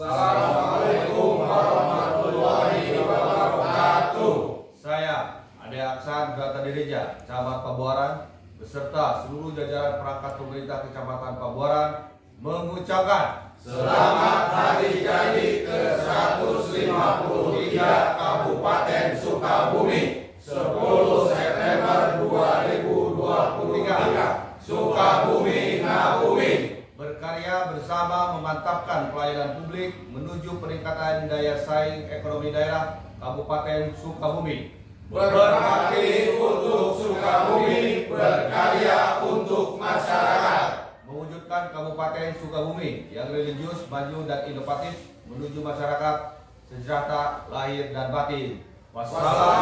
Assalamualaikum warahmatullahi wabarakatuh. Saya Ade Aksan Gata Dirija, Camat Pabuaran, beserta seluruh jajaran perangkat pemerintah Kecamatan Pabuaran mengucapkan Selamat Hari Jadi ke-153 Kabupaten Sukabumi 10 September 2023 Sukabumi berkarya bersama memantapkan pelayanan publik menuju peningkatan daya saing ekonomi daerah Kabupaten Sukabumi. Berbakti untuk Sukabumi Berkarya untuk masyarakat Mewujudkan Kabupaten Sukabumi yang religius, maju dan inovatif menuju masyarakat sejahtera lahir dan batin. Wassalamualaikum